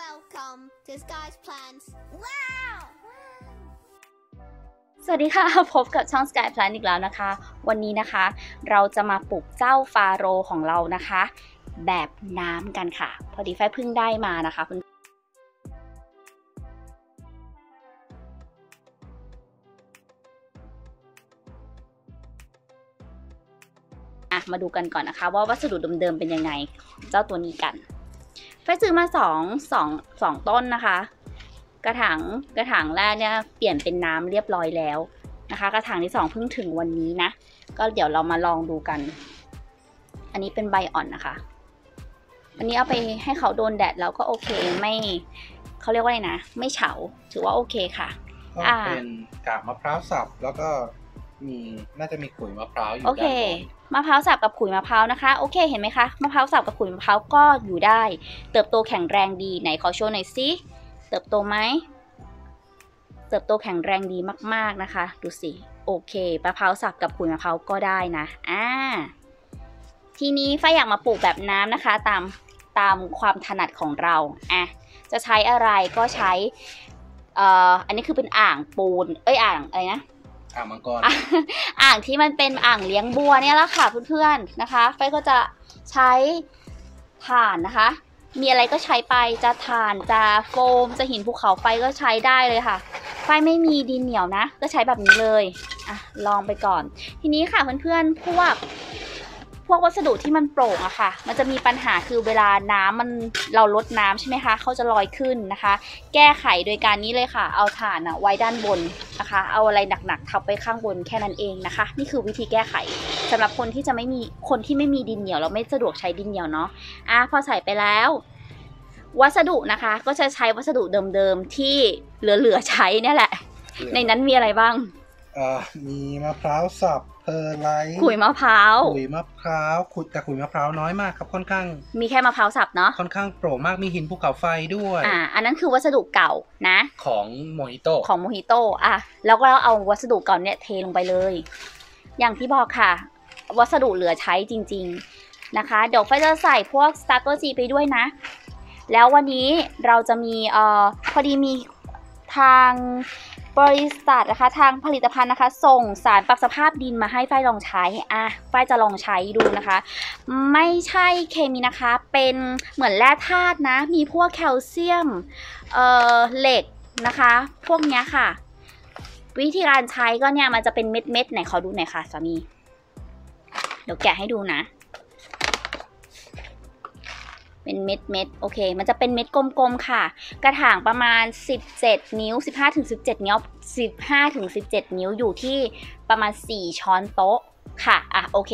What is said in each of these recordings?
Welcome to Sky's Plans. Wow! สวัสดีค่ะ พบกับช่อง Sky Plan อีกแล้วนะคะ วันนี้นะคะ เราจะมาปลูกเจ้าฟาโรของเรานะคะ แบบน้ำกันค่ะ พอดีไฟเพิ่งได้มานะคะคุณมาดูกันก่อนนะคะ ว่าวัสดุเดิมๆเป็นยังไง เจ้าตัวนี้กัน ไฟซื้อมาสองสองสองต้นนะคะ กระถางกระถางแรกเนี่ยเปลี่ยนเป็นน้ำเรียบร้อยแล้วนะคะ กระถางที่สองเพิ่งถึงวันนี้นะ ก็เดี๋ยวเรามาลองดูกัน อันนี้เป็นใบอ่อนนะคะ อันนี้เอาไปให้เขาโดนแดดแล้วก็โอเคไม่เขาเรียกว่าอะไรนะ ไม่เฉาถือว่าโอเคค่ะก็อ่าเป็นกากมะพร้าวสับแล้วก็ มีน่าจะมีขุยมะพร้าวอยู่โอเค ด้านบนมะพร้าวสับกับขุยมะพร้าวนะคะ โอเค เห็นไหมคะ มะพร้าวสับกับขุยมะพร้าวก็อยู่ได้ เติบโตแข็งแรงดี ไหนขอโชว์หน่อยสิ เติบโตไหม เติบโตแข็งแรงดีมาก ๆนะคะ ดูสิ โอเค มะพร้าวสับกับขุยมะพร้าวก็ได้นะ อ่า ทีนี้ฝ้ายอยากมาปลูกแบบน้ำนะคะ ตาม ตามความถนัดของเรา อะ จะใช้อะไรก็ใช้ เอ่อ อันนี้คือเป็นอ่างปูน เอ้ย อ่างอะไรนะ อ่างมังกร อ่างที่มันเป็นอ่างเลี้ยงบัวเนี่ยแหละค่ะเพื่อนๆนะคะไฟก็จะใช้ถ่านนะคะ มีอะไรก็ใช้ไปจะถ่านจะโฟมจะหินภูเขาไฟก็ใช้ได้เลยค่ะ ไฟไม่มีดินเหนียวนะ ก็ใช้แบบนี้เลยอะลองไปก่อน ทีนี้ค่ะเพื่อนๆพวก พวกวัสดุที่มันโปร่งอะค่ะ มันจะมีปัญหาคือเวลาน้ำมันเราลดน้ำใช่ไหมคะเขาจะลอยขึ้นนะคะ แก้ไขโดยการนี้เลยค่ะ เอาถ่านอะไว้ด้านบนนะคะ เอาอะไรหนักๆทับไปข้างบนแค่นั้นเองนะคะ นี่คือวิธีแก้ไขสำหรับคนที่จะไม่มีคนที่ไม่มีดินเหนียวเราไม่สะดวกใช้ดินเหนียวเนาะอะพอใส่ไปแล้ววัสดุนะคะก็จะใช้วัสดุเดิมๆที่เหลือๆใช้เนี่ยแหละ ในนั้นมีอะไรบ้างเอ่อมีมะพร้าวสับ เพอร์ไลท์ขุยมะพร้าวขุยมะพร้าวขุดแต่ขุยมะพร้าวน้อยมากครับค่อนข้าง มีแค่มะพร้าวสับเนาะค่อนข้างโปร่งมากมีหินภูเขาไฟด้วย อ่า อันนั้นคือวัสดุเก่านะ ของโมฮิโตของโมฮิโตอะแล้วก็เอาวัสดุเก่าเนี่ยเทลงไปเลย อย่างที่บอกค่ะ วัสดุเหลือใช้จริง ๆนะคะ เดี๋ยวไฟจะใส่พวก starter G ไปด้วยนะ แล้ววันนี้เราจะมีเอ่อพอดีมีทาง บริษัทนะคะทางผลิตภัณฑ์นะคะ ส่งสารปรับสภาพดินมาให้ฝ้ายลองใช้อะฝ้ายจะลองใช้ดูนะคะ ไม่ใช่เคมีนะคะ เป็นเหมือนแร่ธาตุนะ มีพวกแคลเซียมเอ่อเหล็กนะคะ พวกเนี้ยค่ะ วิธีการใช้ก็เนี่ยมันจะเป็นเม็ดเม็ดๆไหนขอดูหน่อยค่ะสามี เดี๋ยวแกะให้ดูนะ เป็นเม็ดเม็ดโอเค มันจะเป็นเม็ดกลมๆค่ะ กระถางประมาณ 17 นิ้ว 15ถึง17 นิ้ว 15ถึง17 นิ้วอยู่ที่ประมาณ 4 ช้อนโต๊ะค่ะ อะ โอเค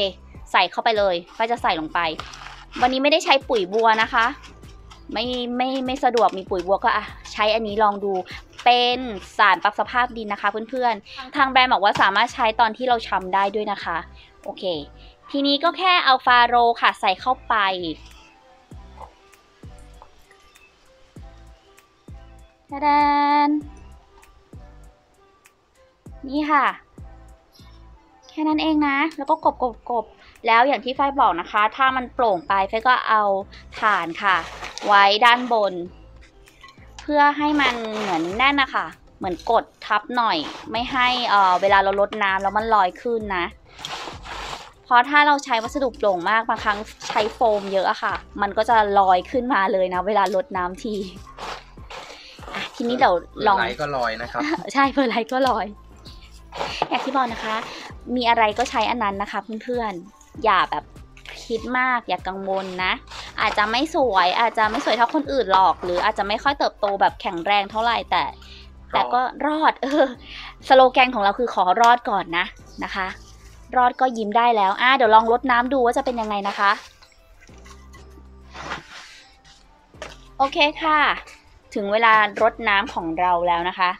ใส่เข้าไปเลย ก็จะใส่ลงไป วันนี้ไม่ได้ใช้ปุ๋ยบัวนะคะ ไม่ไม่ไม่สะดวกมีปุ๋ยบัวก็อะ ใช้อันนี้ลองดู เป็นสารปรับสภาพดินนะคะเพื่อนๆ ทางแบรนด์บอกว่าสามารถใช้ตอนที่เราชำได้ด้วยนะคะ โอเค ทีนี้ก็แค่เอาฟาโรห์ค่ะ ใส่เข้าไป ทะดานนี่ค่ะ แค่นั้นเองนะ แล้วก็กบกบกบแล้วอย่างที่ไฟบอกนะคะ ถ้ามันโปร่งไปไฟก็เอาถ่านค่ะ ไว้ด้านบน เพื่อให้มันเหมือนแน่นนะคะเหมือนกดทับหน่อย ไม่ให้เออเวลาเราลดน้ำแล้วมันลอยขึ้นนะ เพราะถ้าเราใช้วัสดุโปร่งมากบางครั้งใช้โฟมเยอะอะค่ะ มันก็จะลอยขึ้นมาเลยนะ เวลาลดน้ำที ทีนี้เดี๋ยวลองไหลก็ลอยนะครับ ใช่เพอร์ไลท์ก็ลอย อย่างที่บอกนะคะ มีอะไรก็ใช้อันนั้นนะคะ เพื่อนๆ อย่าแบบคิดมากอย่ากังวลนะ อาจจะไม่สวยอาจจะไม่สวยเท่าคนอื่นหรอก หรืออาจจะไม่ค่อยเติบโตแบบแข็งแรงเท่าไหร่แต่ แต่ก็รอด เออ สโลแกนของเราคือขอรอดก่อนนะนะคะ รอดก็ยิ้มได้แล้วอะเดี๋ยวลองลดน้ำดูว่าจะเป็นยังไงนะคะ โอเคค่ะ ถึงเวลารดน้ำของเราแล้วนะคะ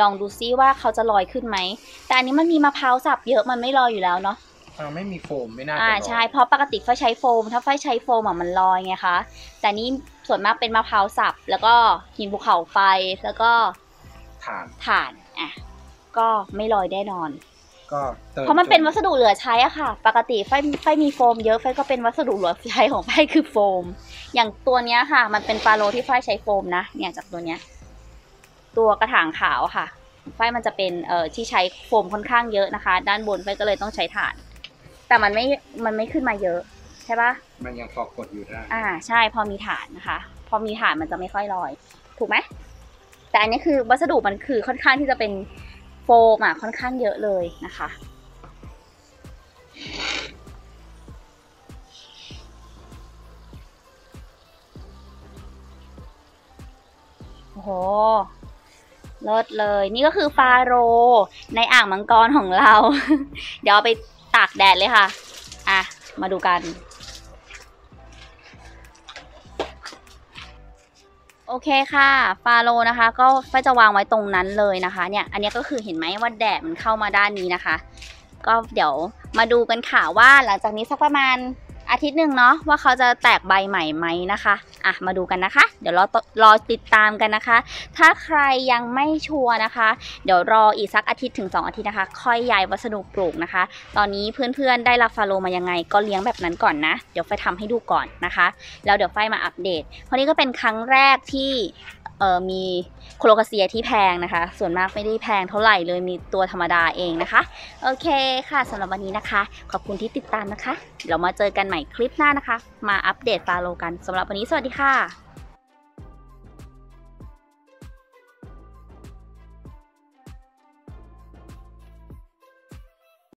ลองดูซิว่าเขาจะลอยขึ้นไหม แต่อันนี้มันมีมะพร้าวสับเยอะมันไม่ลอยอยู่แล้วเนาะอ่าไม่มีโฟมไม่น่าจะอ่าลอยใช่เพราะปกติไฟใช้โฟม ถ้าไฟใช้โฟมอะมันลอยไงคะแต่นี่ส่วนมากเป็นมะพร้าวสับ แล้วก็หินภูเขาไฟแล้วก็ถ่านถ่านอะก็ไม่ลอยแน่นอนก็เติมเพราะมันเป็นจวัสดุเหลือใช้อะค่ะ ปกติไฟไฟมีโฟมเยอะไฟก็เป็นวัสดุเหลือใช้ของไฟคือโฟม อย่างตัวเนี้ยค่ะ มันเป็นฟาโลที่ฝ้ายใช้โฟมนะ เนี่ยจากตัวเนี้ย ตัวกระถางขาวค่ะ ฝ้ายมันจะเป็นเอ่อที่ใช้โฟมค่อนข้างเยอะนะคะ ด้านบนฝ้ายก็เลยต้องใช้ถ่าน แต่มันไม่ มันไม่ขึ้นมาเยอะใช่ปะมันยังพอกดอยู่ได้ อ่า ใช่ พอมีฐานนะคะ พอมีฐานมันจะไม่ค่อยลอย ถูกไหม แต่อันนี้คือวัสดุมันคือค่อนข้างที่จะเป็นโฟมอะค่อนข้างเยอะเลยนะคะ โอ้โหเลิศเลย นี่ก็คือฟาโรในอ่างมังกรของเรา เดี๋ยวไปตากแดดเลยค่ะ อะ มาดูกัน โอเคค่ะ ฟาโลนะคะ ก็ฟจะวางไว้ตรงนั้นเลยนะคะ เนี่ย อันนี้ก็คือเห็นไหมว่าแดดมันเข้ามาด้านนี้นะคะ ก็เดี๋ยวมาดูกันค่ะว่าหลังจากนี้สักประมาณอาทิตย์หนึ่งเนาะว่าเขาจะแตกใบใหม่ไหมนะคะ อะมาดูกันนะคะ เดี๋ยวรอรอติดตามกันนะคะ ถ้าใครยังไม่ชัวร์นะคะ เดี๋ยวรออีกสักอาทิตย์ถึง 2 อาทิตย์นะคะ ค่อยย้ายวัสดุปลูกนะคะ ตอนนี้เพื่อนๆได้รับฟาโลมายังไง ก็เลี้ยงแบบนั้นก่อนนะ เดี๋ยวไฟทำให้ดูก่อนนะคะ แล้วเดี๋ยวไฟมาอัปเดตเพราะนี้ก็เป็นครั้งแรกที่ เออมีโคโลกาเซียที่แพงนะคะ ส่วนมากไม่ได้แพงเท่าไหร่เลยมีตัวธรรมดาเองนะคะ โอเคค่ะสำหรับวันนี้นะคะ ขอบคุณที่ติดตามนะคะ เรามาเจอกันใหม่คลิปหน้านะคะ มาอัปเดตฟาโลกันสำหรับวันนี้สวัสดีค่ะ